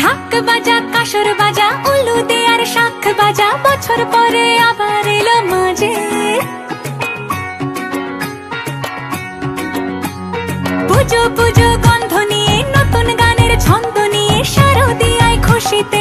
ঢাক বাজা, কাসর বাজা, উলু দেয়ার শাখ বাজা, বছর পরে আবার এলো মাঝে। পুজো পুজো, গন্ধ নিয়ে, নতুন গানের ছন্দ নিয়ে, শারদিয়ায় খুশিতে